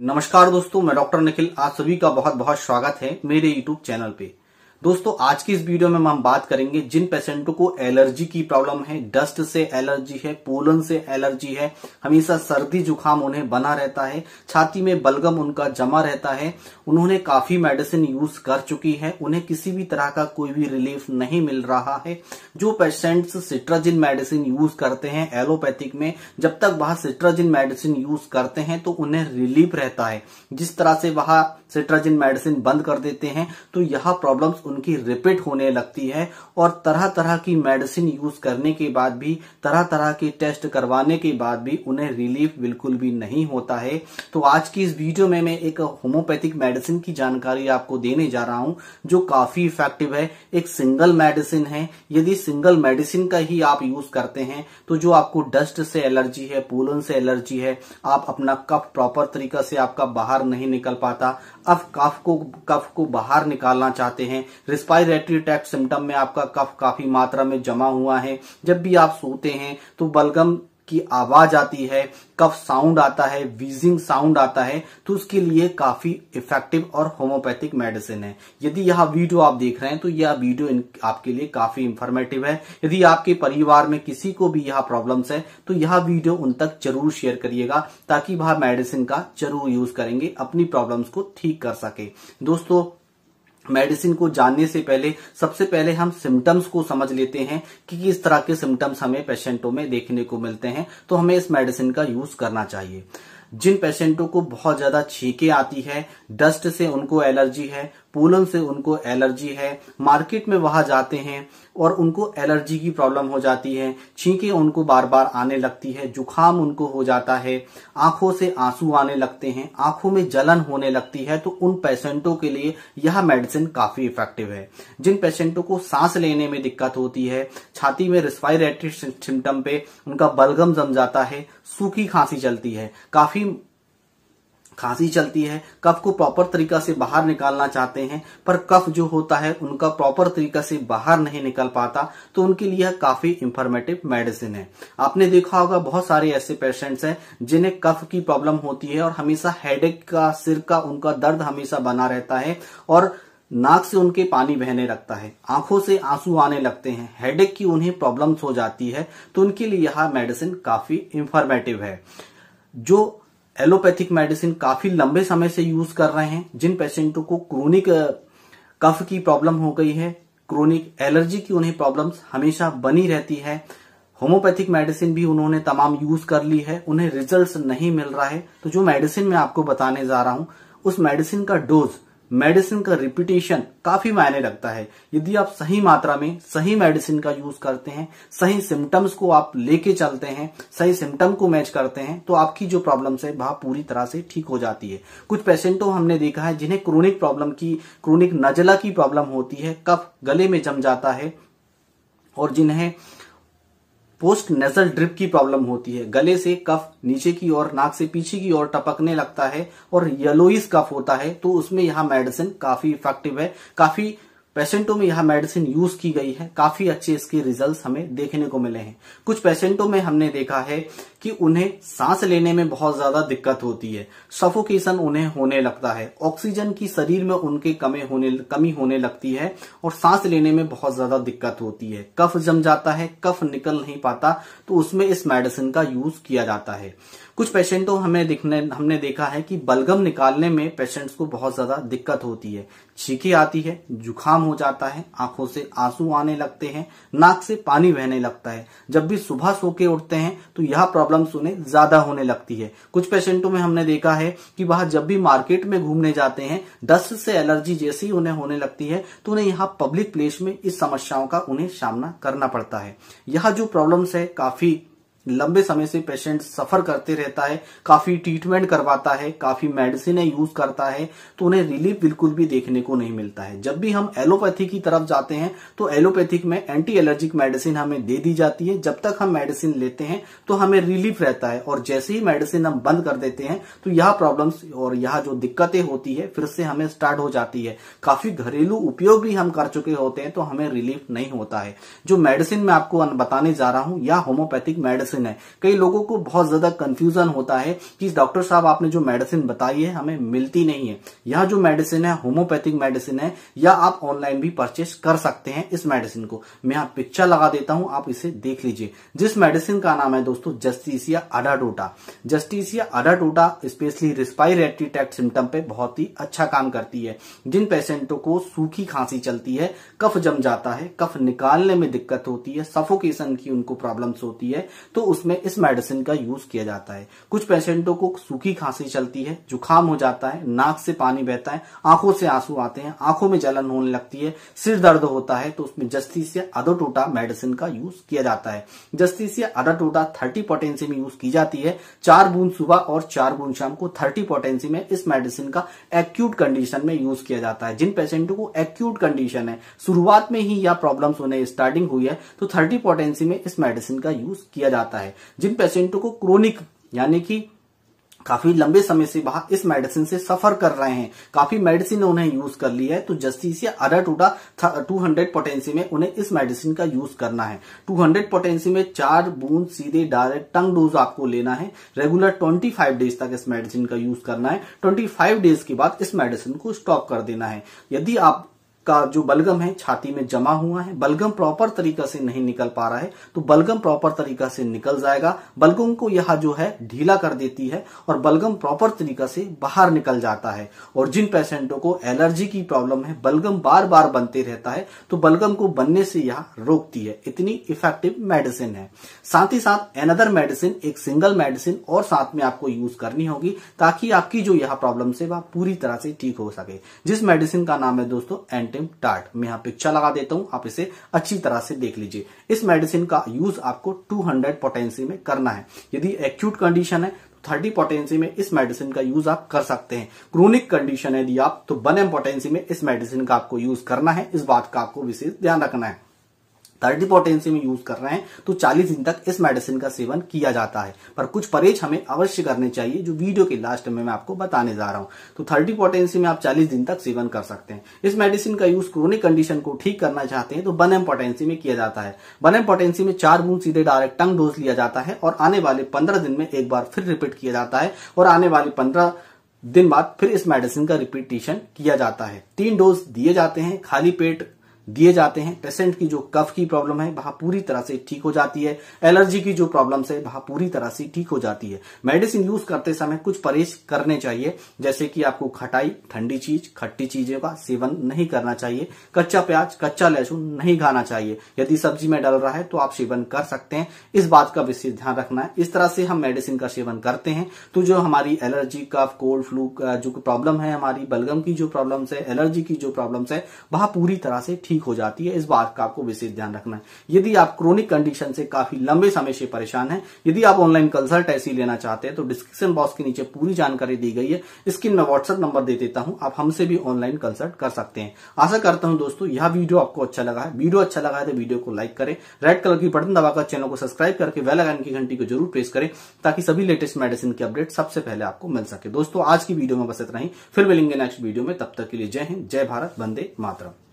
नमस्कार दोस्तों, मैं डॉक्टर निखिल। आप सभी का बहुत बहुत स्वागत है मेरे यूट्यूब चैनल पे। दोस्तों, आज की इस वीडियो में हम बात करेंगे जिन पेशेंटों को एलर्जी की प्रॉब्लम है, डस्ट से एलर्जी है, पोलन से एलर्जी है, हमेशा सर्दी जुकाम उन्हें बना रहता है, छाती में बलगम उनका जमा रहता है, उन्होंने काफ़ी मेडिसिन यूज़ कर चुकी है, उन्हें किसी भी तरह का कोई भी रिलीफ नहीं मिल रहा है। जो पेशेंट्स सिट्राजिन मेडिसिन यूज़ करते हैं, एलोपैथिक में, जब तक वह सिट्राजिन मेडिसिन यूज़ करते हैं तो उन्हें रिलीफ रहता है। जिस तरह से वह सिट्राजिन मेडिसिन बंद कर देते हैं तो यह प्रॉब्लम्स उनकी रिपीट होने लगती है और तरह तरह की मेडिसिन यूज़ करने के बाद भी तरह तरह के टेस्ट करवाने के बाद भी उन्हें रिलीफ बिल्कुल भी नहीं होता है। तो आज की इस वीडियो में मैं एक होम्योपैथिक मेडिसिन की जानकारी आपको देने जा रहा हूँ, जो काफ़ी इफ़ेक्टिव है। एक सिंगल मेडिसिन है। यदि सिंगल मेडिसिन का ही आप यूज़ करते हैं तो जो आपको डस्ट से एलर्जी है पोलन से एलर्जी है, आप अपना कफ प्रॉपर तरीका से आपका बाहर नहीं निकल पाता। अब कफ को कफ को बाहर निकालना चाहते हैं रिस्पायरेटरी ट्रैक्ट सिम्टम में आपका कफ काफ़ी मात्रा में जमा हुआ है। जब भी आप सोते हैं तो बलगम की आवाज़ आती है, कफ साउंड आता है वीजिंग साउंड आता है तो उसके लिए काफ़ी इफ़ेक्टिव और होम्योपैथिक मेडिसिन है। यदि यह वीडियो आप देख रहे हैं तो यह वीडियो आपके लिए काफ़ी इंफॉर्मेटिव है। यदि आपके परिवार में किसी को भी यह प्रॉब्लम्स है तो यह वीडियो उन तक ज़रूर शेयर करिएगा, ताकि वह मेडिसिन का ज़रूर यूज़ करेंगे, अपनी प्रॉब्लम्स को ठीक कर सके। दोस्तों मेडिसिन को जानने से पहले, सबसे पहले हम सिम्टम्स को समझ लेते हैं कि किस तरह के सिम्टम्स हमें पेशेंटों में देखने को मिलते हैं तो हमें इस मेडिसिन का यूज़ करना चाहिए। जिन पेशेंटों को बहुत ज़्यादा छीके आती है डस्ट से उनको एलर्जी है पोलन से उनको एलर्जी है, मार्केट में वहाँ जाते हैं और उनको एलर्जी की प्रॉब्लम हो जाती है, छींके उनको बार बार आने लगती है, जुखाम उनको हो जाता है, आँखों से आँसू आने लगते हैं, आँखों में जलन होने लगती है तो उन पेशेंटों के लिए यह मेडिसिन काफ़ी इफ़ेक्टिव है। जिन पेशेंटों को सांस लेने में दिक्कत होती है, छाती में रिस्पायरेटरी सिम्टम पे उनका बलगम जम जाता है, सूखी खांसी चलती है, काफ़ी खांसी चलती है, कफ को प्रॉपर तरीका से बाहर निकालना चाहते हैं, पर कफ जो होता है, उनका प्रॉपर तरीका से बाहर नहीं निकल पाता तो उनके लिए काफ़ी इंफॉर्मेटिव मेडिसिन है। आपने देखा होगा, बहुत सारे ऐसे पेशेंट्स हैं, जिन्हें कफ की प्रॉब्लम होती है और हमेशा हेडेक का, सिर का, उनका दर्द हमेशा बना रहता है और नाक से उनके पानी बहने लगता है, आँखों से आँसू आने लगते हैं हेडेक की उन्हें प्रॉब्लम्स हो जाती है तो उनके लिए यह मेडिसिन काफ़ी इंफॉर्मेटिव है। जो एलोपैथिक मेडिसिन काफ़ी लंबे समय से यूज़ कर रहे हैं, जिन पेशेंटों को क्रोनिक कफ की प्रॉब्लम हो गई है, क्रोनिक एलर्जी की उन्हें प्रॉब्लम्स हमेशा बनी रहती है। होम्योपैथिक मेडिसिन भी उन्होंने तमाम यूज़ कर ली है, उन्हें रिजल्ट्स नहीं मिल रहा है। तो जो मेडिसिन मैं आपको बताने जा रहा हूँ, उस मेडिसिन का डोज मेडिसिन का रिपीटेशन काफ़ी मायने रखता है। यदि आप सही मात्रा में सही मेडिसिन का यूज़ करते हैं, सही सिम्टम्स को आप लेके चलते हैं, सही सिम्टम को मैच करते हैं तो आपकी जो प्रॉब्लम्स है, वह पूरी तरह से ठीक हो जाती है। कुछ पेशेंटों हमने देखा है जिन्हें क्रोनिक प्रॉब्लम की, क्रोनिक नजला की प्रॉब्लम होती है, कफ गले में जम जाता है और जिन्हें पोस्ट नेजल ड्रिप की प्रॉब्लम होती है। गले से कफ, नीचे की ओर, नाक से पीछे की ओर टपकने लगता है और येलोइस कफ होता है तो उसमें यह मेडिसिन काफ़ी इफ़ेक्टिव है। काफ़ी पेशेंटों में यह मेडिसिन यूज़ की गई है। काफ़ी अच्छे इसके रिजल्ट्स हमें देखने को मिले हैं। कुछ पेशेंटों में हमने देखा है कि उन्हें सांस लेने में बहुत ज़्यादा दिक्कत होती है। सफोकेशन उन्हें होने लगता है। ऑक्सीजन की शरीर में उनके कमी होने कमी होने लगती है और सांस लेने में बहुत ज़्यादा दिक्कत होती है। कफ जम जाता है, कफ निकल नहीं पाता तो उसमें इस मेडिसिन का यूज़ किया जाता है। कुछ पेशेंटों हमें दिखने, हमने देखा है कि बलगम निकालने में पेशेंट्स को बहुत ज़्यादा दिक्कत होती है। छींकी आती है जुकाम हो जाता है, आँखों से आँसू आने लगते हैं, नाक से पानी बहने लगता है। जब भी सुबह सो के उठते हैं तो यह प्रॉब्लम उन्हें ज़्यादा होने लगती है। कुछ पेशेंटों में हमने देखा है कि वह जब भी मार्केट में घूमने जाते हैं डस्ट से एलर्जी जैसी उन्हें होने लगती है तो उन्हें यहाँ पब्लिक प्लेस में इस समस्याओं का उन्हें सामना करना पड़ता है। यह जो प्रॉब्लम्स है, काफ़ी लंबे समय से पेशेंट सफ़र करते रहता है, काफ़ी ट्रीटमेंट करवाता है, काफ़ी मेडिसिन यूज़ करता है तो उन्हें रिलीफ बिल्कुल भी देखने को नहीं मिलता है। जब भी हम एलोपैथी की तरफ़ जाते हैं तो एलोपैथिक में एंटी एलर्जिक मेडिसिन हमें दे दी जाती है। जब तक हम मेडिसिन लेते हैं तो हमें रिलीफ रहता है। और जैसे ही मेडिसिन हम बंद कर देते हैं तो यह प्रॉब्लम्स और यह जो दिक्कतें होती है, फिर से हमें स्टार्ट हो जाती है। काफ़ी घरेलू उपयोग भी हम कर चुके होते हैं तो हमें रिलीफ नहीं होता है। जो मेडिसिन मैं आपको बताने जा रहा हूँ, या होम्योपैथिक मेडिसिन मेडिसिन है। कई लोगों को बहुत ज़्यादा कंफ्यूजन होता है कि डॉक्टर साहब, आपने जो मेडिसिन बताई है, हमें मिलती नहीं है। यह जो मेडिसिन है, होम्योपैथिक मेडिसिन है, या आप ऑनलाइन भी परचेस कर सकते हैं इस मेडिसिन को। मैं यहाँ पिक्चर लगा देता हूँ, आप इसे देख लीजिए। जिस मेडिसिन का नाम है दोस्तों, Justicia Adhatoda. Justicia Adhatoda specially respiratory tract symptom पे बहुत ही अच्छा काम करती है। जिन पेशेंटों को सूखी खांसी चलती है, कफ जम जाता है, कफ निकालने में दिक्कत होती है सफोकेशन की उनको प्रॉब्लम्स होती है तो उसमें इस मेडिसिन का यूज़ किया जाता है। कुछ पेशेंटों को सूखी खांसी चलती है जुकाम हो जाता है, नाक से पानी बहता है, आँखों से आँसू आते हैं, आँखों में जलन होने लगती है, सिर दर्द होता है तो उसमें जस्टिसिया अदोटोटा मेडिसिन का यूज़ किया जाता है। जस्टिसिया अडोटोटा थर्टी पोटेंसी में यूज़ की जाती है, चार बूंद सुबह और चार बूंद शाम को थर्टी पोटेंसी में इस मेडिसिन का एक्यूट कंडीशन में यूज़ किया जाता है। जिन पेशेंटों को एक्यूट कंडीशन है, शुरुआत में ही या प्रॉब्लम्स होने स्टार्टिंग हुई है तो थर्टी पोटेंसी में इस मेडिसिन का यूज़ किया जाता है। जिन पेशेंटों को क्रोनिक यानी कि काफ़ी लंबे समय से वहाँ इस मेडिसिन से सफ़र कर रहे हैं, काफ़ी मेडिसिन उन्हें यूज़ कर ली है तो जस्टिस या अडा टूटा टू हंड्रेड पोटेंसी में उन्हें इस मेडिसिन का यूज़ करना है। टू हंड्रेड पोटेंसी में चार बूंद सीधे डायरेक्ट टंग डोज आपको लेना है रेगुलर ट्वेंटी फाइव डेज़ तक इस मेडिसिन का यूज़ करना है ट्वेंटी फाइव डेज़ के बाद इस मेडिसिन को स्टॉप कर देना है। यदि आप का जो बलगम है, छाती में जमा हुआ है। बलगम प्रॉपर तरीका से नहीं निकल पा रहा है तो बलगम प्रॉपर तरीका से निकल जाएगा। बलगम को यह जो है, ढीला कर देती है और बलगम प्रॉपर तरीका से बाहर निकल जाता है। और जिन पेशेंटों को एलर्जी की प्रॉब्लम है, बलगम बार बार बनते रहता है तो बलगम को बनने से यह रोकती है। इतनी इफ़ेक्टिव मेडिसिन है। साथ ही साथ एनदर मेडिसिन एक सिंगल मेडिसिन और साथ में आपको यूज़ करनी होगी, ताकि आपकी जो यह प्रॉब्लम से वह पूरी तरह से ठीक हो सके। जिस मेडिसिन का नाम है दोस्तों एंटी एंटीम टार्ट मैं यहाँ पिक्चर लगा देता हूँ, आप इसे अच्छी तरह से देख लीजिए। इस मेडिसिन का यूज़ आपको 200 पोटेंसी में करना है। यदि एक्यूट कंडीशन है तो थर्टी पोटेंसी में इस मेडिसिन का यूज़ आप कर सकते हैं। क्रोनिक कंडीशन है यदि आप तो वन एम पोटेंसी में इस मेडिसिन का आपको यूज़ करना है। इस बात का आपको विशेष ध्यान रखना है। थर्टी पोटेंसी में यूज़ कर रहे हैं तो 40 दिन तक इस मेडिसिन का सेवन किया जाता है। पर कुछ परहेज हमें अवश्य करने चाहिए, जो वीडियो के लास्ट में मैं आपको बताने जा रहा हूँ। तो थर्टी पोटेंसी में आप 40 दिन तक सेवन कर सकते हैं। इस मेडिसिन का यूज़ क्रोनिक कंडीशन को ठीक करना चाहते हैं तो वन एम पोटेंसी में किया जाता है। वन एम पोटेंसी में चार बूंद सीधे डायरेक्ट टंग डोज लिया जाता है, और आने वाले पंद्रह दिन में एक बार फिर रिपीट किया जाता है, और आने वाले पंद्रह दिन बाद फिर इस मेडिसिन का रिपीटेशन किया जाता है। तीन डोज दिए जाते हैं, खाली पेट दिए जाते हैं। पेशेंट की जो कफ की प्रॉब्लम है, वह पूरी तरह से ठीक हो जाती है। एलर्जी की जो प्रॉब्लम है वह पूरी तरह से ठीक हो जाती है। मेडिसिन यूज़ करते समय कुछ परहेज करने चाहिए, जैसे कि आपको खटाई, ठंडी चीज़, खट्टी चीज़ों का सेवन नहीं करना चाहिए। कच्चा प्याज, कच्चा लहसुन नहीं खाना चाहिए। यदि सब्ज़ी में डल रहा है तो आप सेवन कर सकते हैं। इस बात का विशेष ध्यान रखना है। इस तरह से हम मेडिसिन का सेवन करते हैं। तो जो हमारी एलर्जी, कफ, कोल्ड, फ्लू जो प्रॉब्लम है हमारी, बलगम की जो प्रॉब्लम है, एलर्जी की जो प्रॉब्लम है, वह पूरी तरह से ठीक ठीक हो जाती है, इस बात का आपको विशेष ध्यान रखना है। यदि आप क्रोनिक कंडीशन से काफ़ी लंबे समय से परेशान हैं, यदि आप ऑनलाइन कंसल्ट ऐसी लेना चाहते हैं तो डिस्क्रिप्शन बॉक्स के नीचे पूरी जानकारी दी गई है। स्क्रीन में व्हाट्सएप नंबर दे देता हूँ, आप हमसे भी ऑनलाइन कंसल्ट कर सकते हैं। आशा करता हूँ दोस्तों, यह वीडियो आपको अच्छा लगा है। वीडियो अच्छा लगा है तो वीडियो को लाइक करें रेड कलर की बटन दबाकर चैनल को सब्सक्राइब करके वेल आइकन की घंटी को ज़रूर प्रेस करें, ताकि सभी लेटेस्ट मेडिसिन की अपडेट सबसे पहले आपको मिल सके। दोस्तों, आज की वीडियो में बस इतना ही। फिर मिलेंगे नेक्स्ट वीडियो में, तब तक के लिए जय हिंद, जय भारत, वंदे मातरम।